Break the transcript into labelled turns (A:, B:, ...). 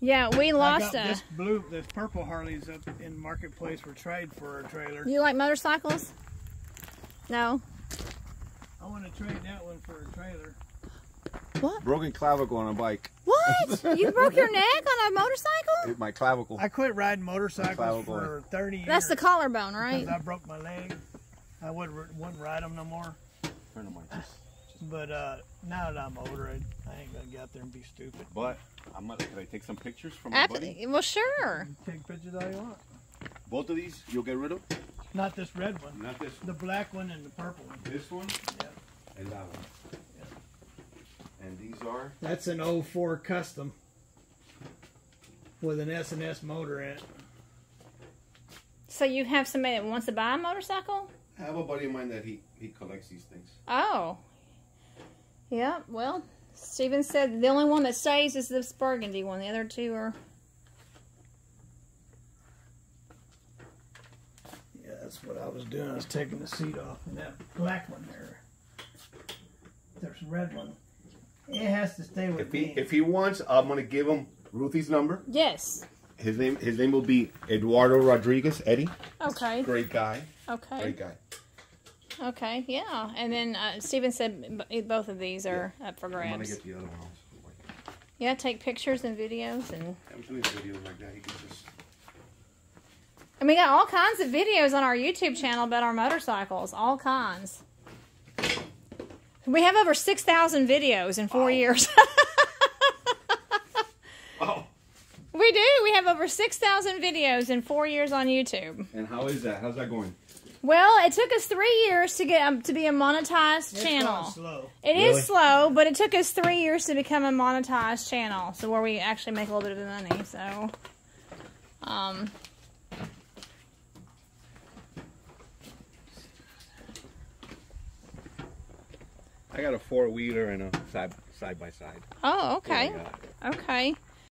A: Yeah, we lost
B: got
A: a.
B: this blue, this purple Harley's up in marketplace for trade for a trailer.
A: You like motorcycles? No.
B: I want to trade that one for a trailer. What?
C: Broken clavicle on a bike.
A: What? you broke your neck on a motorcycle?
C: My clavicle.
B: I quit riding motorcycles for 30 years.
A: That's the collarbone, right?
B: Because I broke my leg. I wouldn't, wouldn't ride them no more.
C: Friend of mine just-
B: But uh, now that I'm older, I, I ain't gonna get out there and be stupid.
C: But I'm gonna. Can I take some pictures from my
A: After,
C: buddy?
A: well, sure.
B: Take pictures all you want.
C: Both of these you'll get rid of.
B: Not this red one.
C: Not this
B: The black one and the purple one.
C: This one
B: Yeah.
C: and that one. And these are.
B: That's an 04 custom with an S&S motor in it.
A: So you have somebody that wants to buy a motorcycle?
C: I have a buddy of mine that he he collects these things.
A: Oh. Yeah, well, Steven said the only one that stays is this burgundy one. The other two are.
B: Yeah, that's what I was doing. I was taking the seat off. And that black one there. There's a red one. It has to stay with
C: If he
B: me.
C: if he wants, I'm gonna give him Ruthie's number.
A: Yes.
C: His name his name will be Eduardo Rodriguez. Eddie,
A: Okay.
C: great guy,
A: Okay.
C: great guy.
A: Okay. Yeah. And then uh, Steven said b- both of these are up for
C: I'm gonna
A: grabs.
C: get the other one also.
A: Yeah, take pictures and videos and.
C: I'm doing videos like that. He can just.
A: And we got all kinds of videos on our YouTube channel about our motorcycles. All kinds. We have over 6,000 videos in four years.
C: Oh.
A: we do. We have over 6,000 videos in four years on YouTube.
C: And how is that? How's that going?
A: Well, it took us three years to get um, to be a monetized
B: It's
A: channel.
B: slow.
A: It is
C: Really?
A: slow, but it took us three years to become a monetized channel, so where we actually make a little bit of the money. So, um,
C: I got a four wheeler and a side side by side.
A: oh, okay,
C: Yeah, I got it.
A: okay.